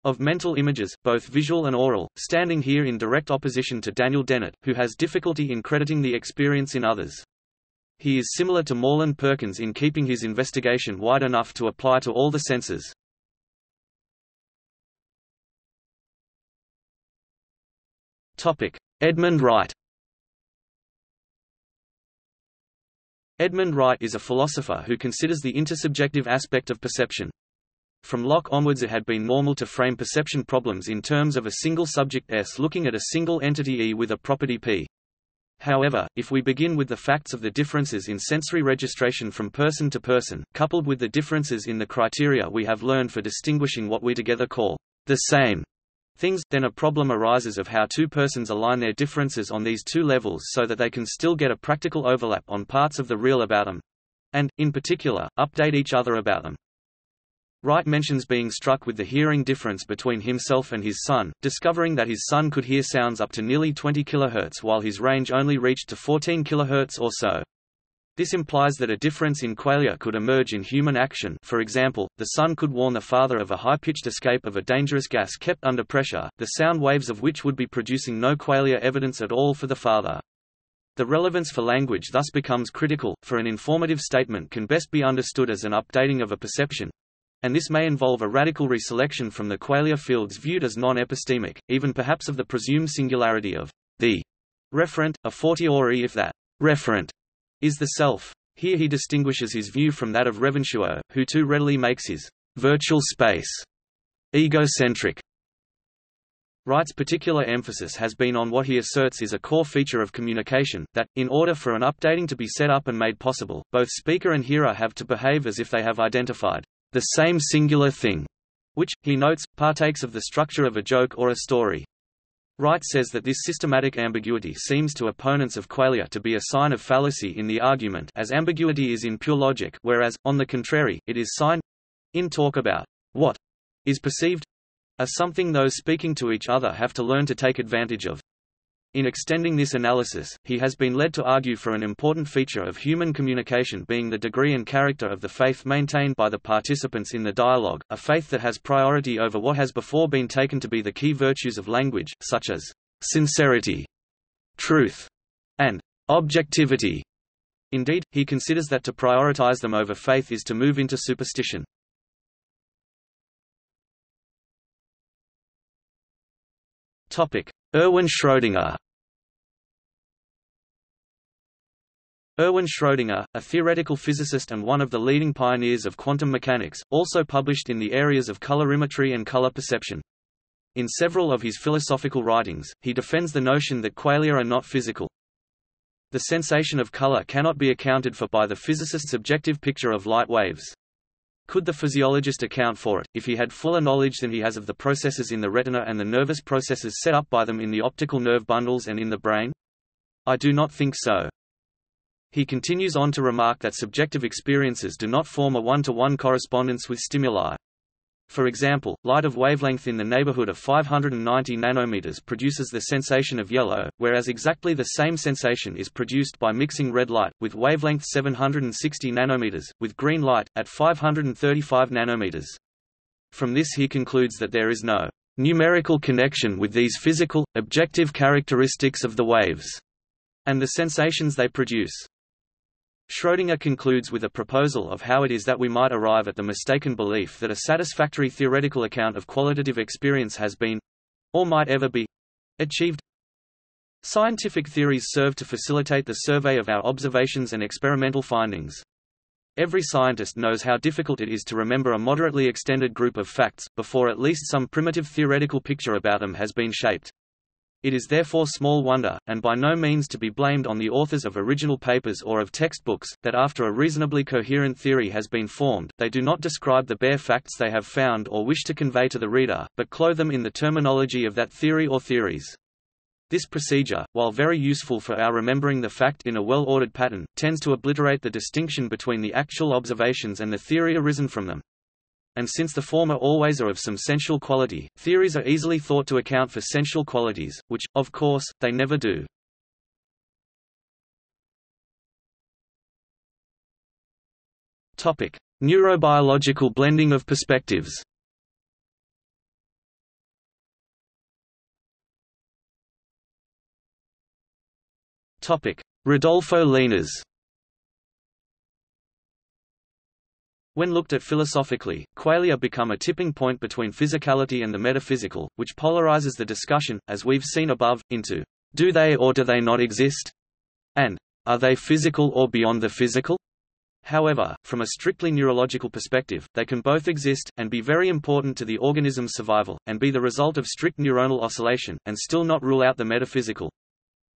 A: of mental images, both visual and aural, standing here in direct opposition to Daniel Dennett, who has difficulty in crediting the experience in others. He is similar to Moreland Perkins in keeping his investigation wide enough to apply to all the senses. Edmond Wright Edmond Wright is a philosopher who considers the intersubjective aspect of perception. From Locke onwards it had been normal to frame perception problems in terms of a single subject S looking at a single entity E with a property P. However, if we begin with the facts of the differences in sensory registration from person to person, coupled with the differences in the criteria we have learned for distinguishing what we together call the same things, then a problem arises of how two persons align their differences on these two levels so that they can still get a practical overlap on parts of the real about them and, in particular, update each other about them. Wright mentions being struck with the hearing difference between himself and his son, discovering that his son could hear sounds up to nearly 20 kHz while his range only reached to 14 kHz or so. This implies that a difference in qualia could emerge in human action for example, the son could warn the father of a high-pitched escape of a dangerous gas kept under pressure, the sound waves of which would be producing no qualia evidence at all for the father. The relevance for language thus becomes critical, for an informative statement can best be understood as an updating of a perception, and this may involve a radical reselection from the qualia fields viewed as non-epistemic, even perhaps of the presumed singularity of the referent, a fortiori if that referent is the self. Here he distinguishes his view from that of Revonsuo, who too readily makes his virtual space egocentric. Wright's particular emphasis has been on what he asserts is a core feature of communication, that, in order for an updating to be set up and made possible, both speaker and hearer have to behave as if they have identified the same singular thing, which, he notes, partakes of the structure of a joke or a story. Wright says that this systematic ambiguity seems to opponents of qualia to be a sign of fallacy in the argument as ambiguity is in pure logic whereas, on the contrary, it is sign—in talk about what is perceived as something those speaking to each other have to learn to take advantage of. In extending this analysis, he has been led to argue for an important feature of human communication being the degree and character of the faith maintained by the participants in the dialogue, a faith that has priority over what has before been taken to be the key virtues of language, such as sincerity, truth, and objectivity. Indeed, he considers that to prioritize them over faith is to move into superstition. Erwin Schrödinger Erwin Schrödinger, a theoretical physicist and one of the leading pioneers of quantum mechanics, also published in the areas of colorimetry and color perception. In several of his philosophical writings, he defends the notion that qualia are not physical. The sensation of color cannot be accounted for by the physicist's objective picture of light waves. Could the physiologist account for it, if he had fuller knowledge than he has of the processes in the retina and the nervous processes set up by them in the optical nerve bundles and in the brain? I do not think so. He continues on to remark that subjective experiences do not form a one-to-one -one correspondence with stimuli. For example, light of wavelength in the neighborhood of 590 nanometers produces the sensation of yellow, whereas exactly the same sensation is produced by mixing red light, with wavelength 760 nanometers, with green light, at 535 nanometers. From this he concludes that there is no numerical connection with these physical, objective characteristics of the waves, and the sensations they produce. Schrödinger concludes with a proposal of how it is that we might arrive at the mistaken belief that a satisfactory theoretical account of qualitative experience has been—or might ever be—achieved. Scientific theories serve to facilitate the survey of our observations and experimental findings. Every scientist knows how difficult it is to remember a moderately extended group of facts, before at least some primitive theoretical picture about them has been shaped. It is therefore small wonder, and by no means to be blamed on the authors of original papers or of textbooks, that after a reasonably coherent theory has been formed, they do not describe the bare facts they have found or wish to convey to the reader, but clothe them in the terminology of that theory or theories. This procedure, while very useful for our remembering the fact in a well-ordered pattern, tends to obliterate the distinction between the actual observations and the theory arisen from them and since the former always are of some sensual quality, theories are easily thought to account for sensual qualities, which, of course, they never do. Topic: Neurobiological blending of perspectives. Topic: Rodolfo Llinás When looked at philosophically, qualia become a tipping point between physicality and the metaphysical, which polarizes the discussion, as we've seen above, into do they or do they not exist? and are they physical or beyond the physical? However, from a strictly neurological perspective, they can both exist, and be very important to the organism's survival, and be the result of strict neuronal oscillation, and still not rule out the metaphysical.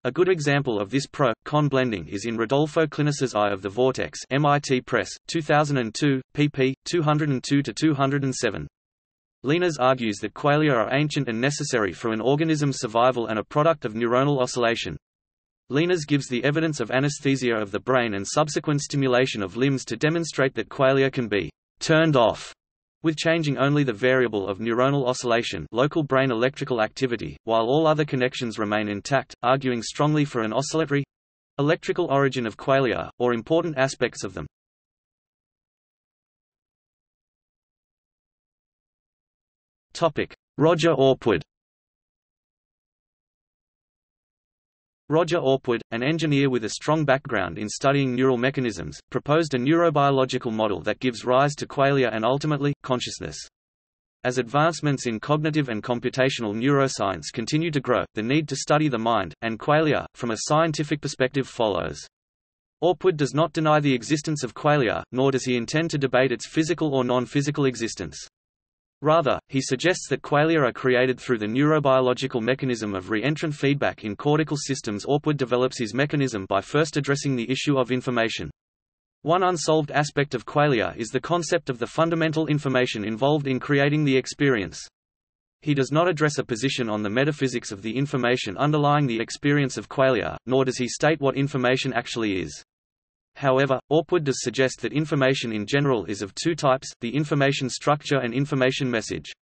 A: A good example of this pro-con blending is in Rodolfo Llinás's I of the Vortex MIT Press, 2002, pp. 202–207. Llinás argues that qualia are ancient and necessary for an organism's survival and a product of neuronal oscillation. Llinás gives the evidence of anesthesia of the brain and subsequent stimulation of limbs to demonstrate that qualia can be turned off with changing only the variable of neuronal oscillation local brain electrical activity, while all other connections remain intact, arguing strongly for an oscillatory—electrical origin of qualia, or important aspects of them. Roger Orpwood Roger Orpwood, an engineer with a strong background in studying neural mechanisms, proposed a neurobiological model that gives rise to qualia and ultimately, consciousness. As advancements in cognitive and computational neuroscience continue to grow, the need to study the mind, and qualia, from a scientific perspective follows. Orpwood does not deny the existence of qualia, nor does he intend to debate its physical or non-physical existence. Rather, he suggests that qualia are created through the neurobiological mechanism of reentrant feedback in cortical systems Orpwood develops his mechanism by first addressing the issue of information. One unsolved aspect of qualia is the concept of the fundamental information involved in creating the experience. He does not address a position on the metaphysics of the information underlying the experience of qualia, nor does he state what information actually is. However, Orpwood does suggest that information in general is of two types, the information structure and information message.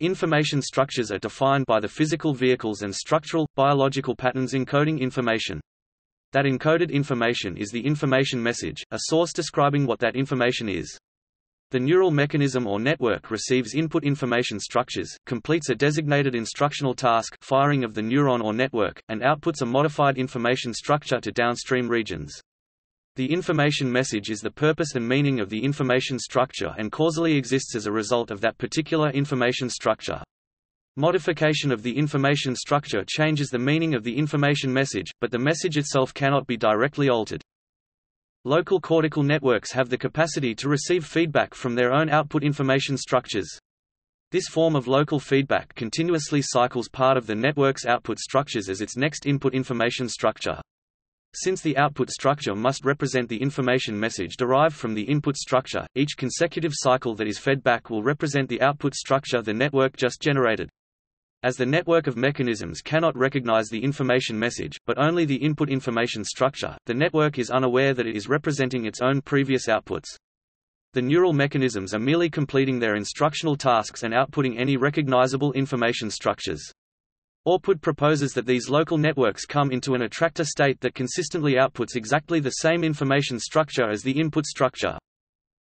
A: Information structures are defined by the physical vehicles and structural, biological patterns encoding information. That encoded information is the information message, a source describing what that information is. The neural mechanism or network receives input information structures, completes a designated instructional task firing of the neuron or network, and outputs a modified information structure to downstream regions. The information message is the purpose and meaning of the information structure and causally exists as a result of that particular information structure. Modification of the information structure changes the meaning of the information message, but the message itself cannot be directly altered. Local cortical networks have the capacity to receive feedback from their own output information structures. This form of local feedback continuously cycles part of the network's output structures as its next input information structure. Since the output structure must represent the information message derived from the input structure, each consecutive cycle that is fed back will represent the output structure the network just generated. As the network of mechanisms cannot recognize the information message, but only the input information structure, the network is unaware that it is representing its own previous outputs. The neural mechanisms are merely completing their instructional tasks and outputting any recognizable information structures. Orpwood proposes that these local networks come into an attractor state that consistently outputs exactly the same information structure as the input structure.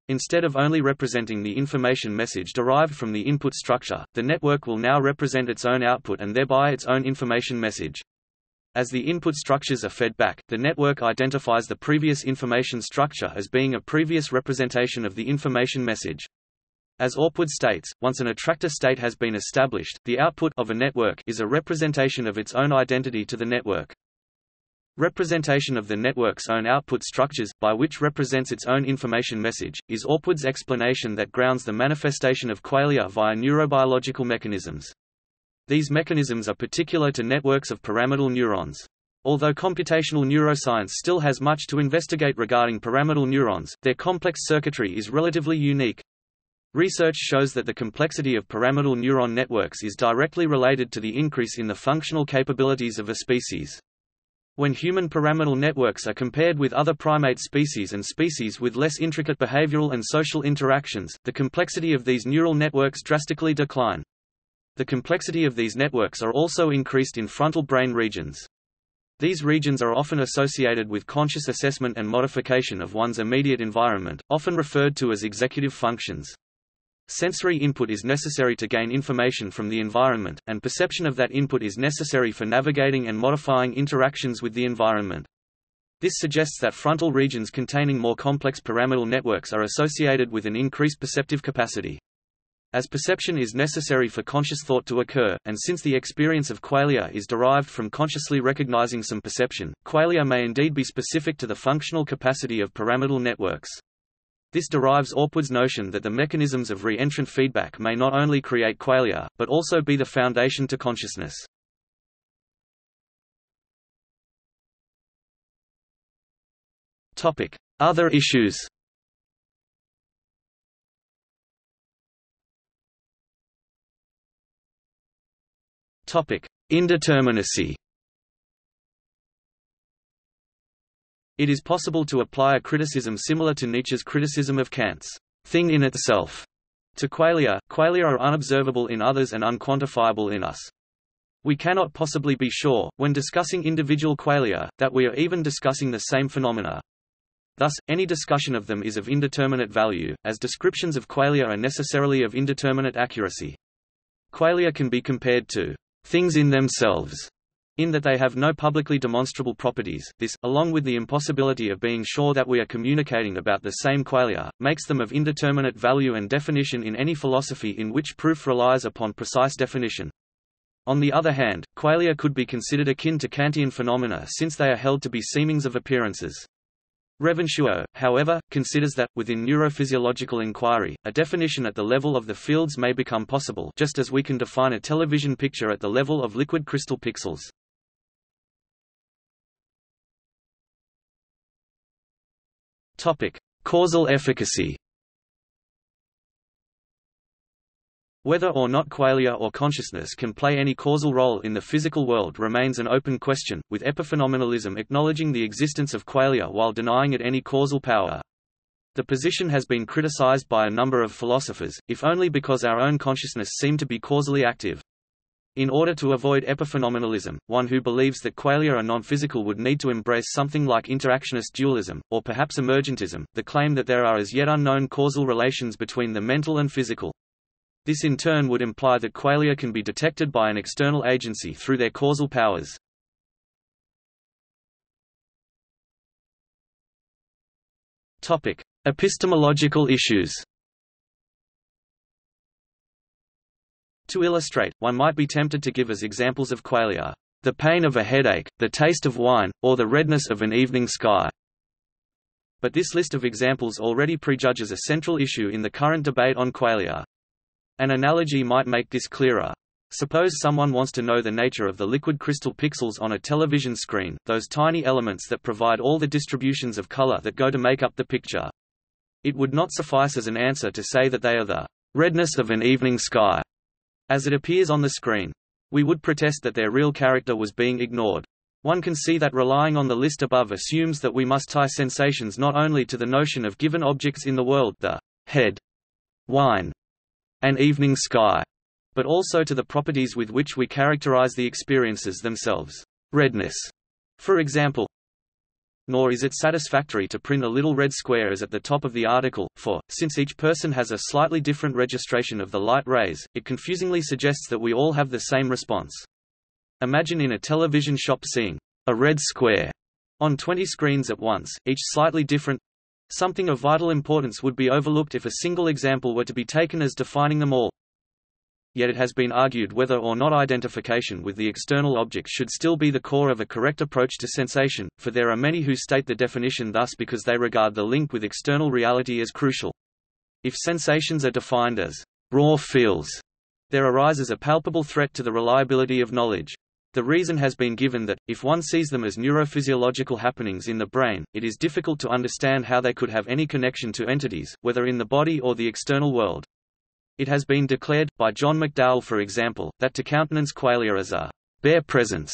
A: Instead of only representing the information message derived from the input structure, the network will now represent its own output and thereby its own information message. As the input structures are fed back, the network identifies the previous information structure as being a previous representation of the information message. As Orpwood states, once an attractor state has been established, the output of a network is a representation of its own identity to the network. Representation of the network's own output structures, by which represents its own information message, is Orpwood's explanation that grounds the manifestation of qualia via neurobiological mechanisms. These mechanisms are particular to networks of pyramidal neurons. Although computational neuroscience still has much to investigate regarding pyramidal neurons, their complex circuitry is relatively unique. Research shows that the complexity of pyramidal neuron networks is directly related to the increase in the functional capabilities of a species. When human pyramidal networks are compared with other primate species and species with less intricate behavioral and social interactions, the complexity of these neural networks drastically decline. The complexity of these networks are also increased in frontal brain regions. These regions are often associated with conscious assessment and modification of one's immediate environment, often referred to as executive functions. Sensory input is necessary to gain information from the environment, and perception of that input is necessary for navigating and modifying interactions with the environment. This suggests that frontal regions containing more complex pyramidal networks are associated with an increased perceptive capacity. As perception is necessary for conscious thought to occur, and since the experience of qualia is derived from consciously recognizing some perception, qualia may indeed be specific to the functional capacity of pyramidal networks. This derives Orpwood's notion that the mechanisms of re-entrant feedback may not only create qualia, but also be the foundation to consciousness. Other issues Indeterminacy It is possible to apply a criticism similar to Nietzsche's criticism of Kant's thing in itself to qualia. Qualia are unobservable in others and unquantifiable in us. We cannot possibly be sure, when discussing individual qualia, that we are even discussing the same phenomena. Thus, any discussion of them is of indeterminate value, as descriptions of qualia are necessarily of indeterminate accuracy. Qualia can be compared to things in themselves, in that they have no publicly demonstrable properties. This, along with the impossibility of being sure that we are communicating about the same qualia, makes them of indeterminate value and definition in any philosophy in which proof relies upon precise definition. On the other hand, qualia could be considered akin to Kantian phenomena since they are held to be seemings of appearances. Revonsuo, however, considers that, within neurophysiological inquiry, a definition at the level of the fields may become possible just as we can define a television picture at the level of liquid crystal pixels. Topic: Causal efficacy. Whether or not qualia or consciousness can play any causal role in the physical world remains an open question, with epiphenomenalism acknowledging the existence of qualia while denying it any causal power. The position has been criticized by a number of philosophers, if only because our own consciousness seem to be causally active. In order to avoid epiphenomenalism, one who believes that qualia are non-physical would need to embrace something like interactionist dualism, or perhaps emergentism, the claim that there are as yet unknown causal relations between the mental and physical. This in turn would imply that qualia can be detected by an external agency through their causal powers. Epistemological issues To illustrate, one might be tempted to give as examples of qualia, the pain of a headache, the taste of wine, or the redness of an evening sky. But this list of examples already prejudges a central issue in the current debate on qualia. An analogy might make this clearer. Suppose someone wants to know the nature of the liquid crystal pixels on a television screen, those tiny elements that provide all the distributions of color that go to make up the picture. It would not suffice as an answer to say that they are the redness of an evening sky, as it appears on the screen. We would protest that their real character was being ignored. One can see that relying on the list above assumes that we must tie sensations not only to the notion of given objects in the world the head, wine, and evening sky, but also to the properties with which we characterize the experiences themselves. Redness, for example, nor is it satisfactory to print a little red square as at the top of the article, for, since each person has a slightly different registration of the light rays, it confusingly suggests that we all have the same response. Imagine in a television shop seeing a red square on 20 screens at once, each slightly different. Something of vital importance would be overlooked if a single example were to be taken as defining them all yet it has been argued whether or not identification with the external object should still be the core of a correct approach to sensation, for there are many who state the definition thus because they regard the link with external reality as crucial. If sensations are defined as raw feels, there arises a palpable threat to the reliability of knowledge. The reason has been given that, if one sees them as neurophysiological happenings in the brain, it is difficult to understand how they could have any connection to entities, whether in the body or the external world. It has been declared, by John McDowell for example, that to countenance qualia as a bare presence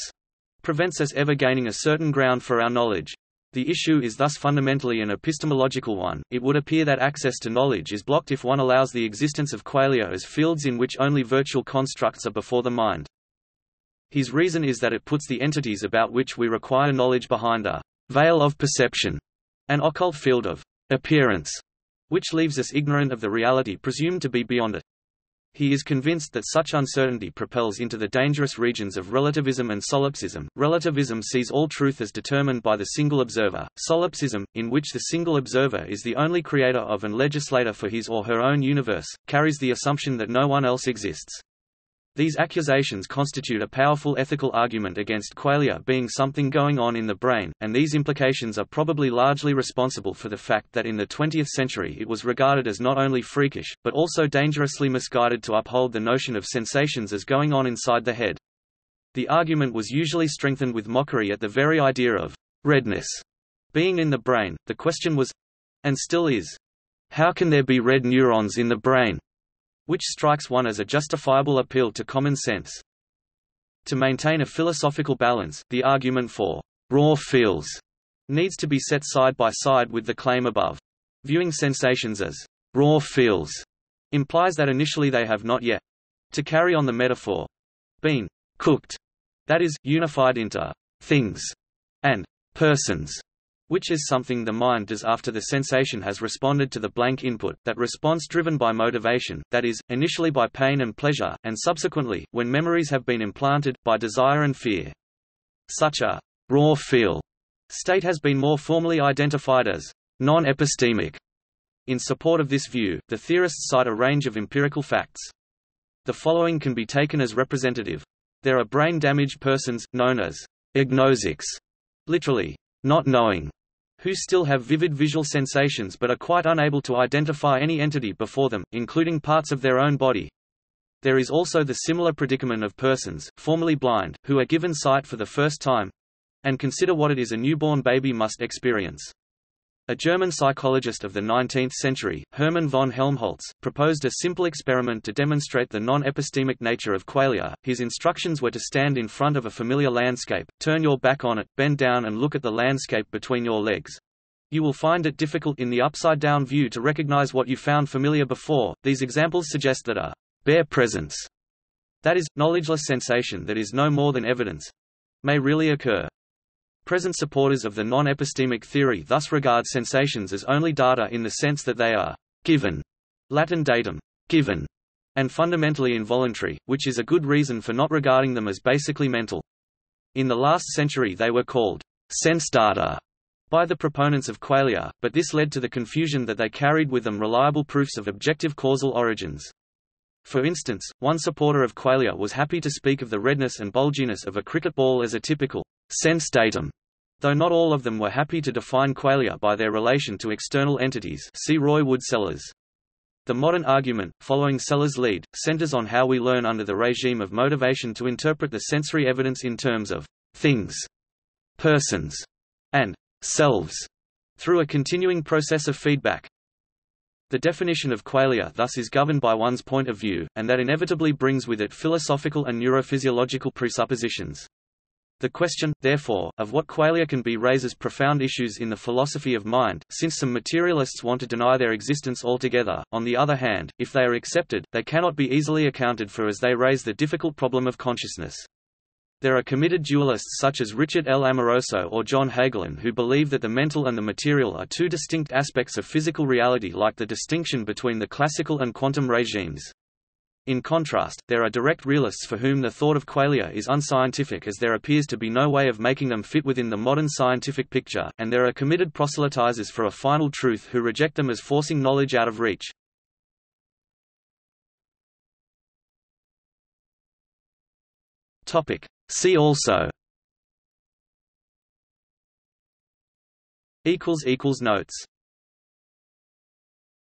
A: prevents us ever gaining a certain ground for our knowledge. The issue is thus fundamentally an epistemological one. It would appear that access to knowledge is blocked if one allows the existence of qualia as fields in which only virtual constructs are before the mind. His reason is that it puts the entities about which we require knowledge behind a veil of perception, an occult field of appearance, which leaves us ignorant of the reality presumed to be beyond it. He is convinced that such uncertainty propels into the dangerous regions of relativism and solipsism. Relativism sees all truth as determined by the single observer. Solipsism, in which the single observer is the only creator of and legislator for his or her own universe, carries the assumption that no one else exists. These accusations constitute a powerful ethical argument against qualia being something going on in the brain, and these implications are probably largely responsible for the fact that in the 20th century it was regarded as not only freakish, but also dangerously misguided to uphold the notion of sensations as going on inside the head. The argument was usually strengthened with mockery at the very idea of redness being in the brain. The question was and still is how can there be red neurons in the brain? Which strikes one as a justifiable appeal to common sense. To maintain a philosophical balance, the argument for raw feels needs to be set side by side with the claim above. Viewing sensations as raw feels implies that initially they have not yet, to carry on the metaphor, been cooked, that is, unified into things and persons which is something the mind does after the sensation has responded to the blank input, that response driven by motivation, that is, initially by pain and pleasure, and subsequently, when memories have been implanted, by desire and fear. Such a raw feel state has been more formally identified as non-epistemic. In support of this view, the theorists cite a range of empirical facts. The following can be taken as representative. There are brain-damaged persons, known as agnosics, literally, not knowing, who still have vivid visual sensations but are quite unable to identify any entity before them, including parts of their own body. There is also the similar predicament of persons, formerly blind, who are given sight for the first time and consider what it is a newborn baby must experience. A German psychologist of the 19th century, Hermann von Helmholtz, proposed a simple experiment to demonstrate the non-epistemic nature of qualia. His instructions were to stand in front of a familiar landscape, turn your back on it, bend down and look at the landscape between your legs. You will find it difficult in the upside-down view to recognize what you found familiar before. These examples suggest that a bare presence, that is, knowledgeless sensation that is no more than evidence, may really occur. Present supporters of the non-epistemic theory thus regard sensations as only data in the sense that they are given, Latin datum, given, and fundamentally involuntary, which is a good reason for not regarding them as basically mental. In the last century they were called sense data by the proponents of qualia, but this led to the confusion that they carried with them reliable proofs of objective causal origins. For instance, one supporter of qualia was happy to speak of the redness and bulginess of a cricket ball as a typical sense datum, though not all of them were happy to define qualia by their relation to external entities see Roy Wood Sellars. The modern argument, following Sellars' lead, centers on how we learn under the regime of motivation to interpret the sensory evidence in terms of things, persons, and selves, through a continuing process of feedback. The definition of qualia thus is governed by one's point of view, and that inevitably brings with it philosophical and neurophysiological presuppositions. The question, therefore, of what qualia can be raises profound issues in the philosophy of mind, since some materialists want to deny their existence altogether. On the other hand, if they are accepted, they cannot be easily accounted for as they raise the difficult problem of consciousness. There are committed dualists such as Richard L. Amoroso or John Hagelin who believe that the mental and the material are two distinct aspects of physical reality like the distinction between the classical and quantum regimes. In contrast, there are direct realists for whom the thought of qualia is unscientific as there appears to be no way of making them fit within the modern scientific picture, and there are committed proselytizers for a final truth who reject them as forcing knowledge out of reach. Topic. See also Notes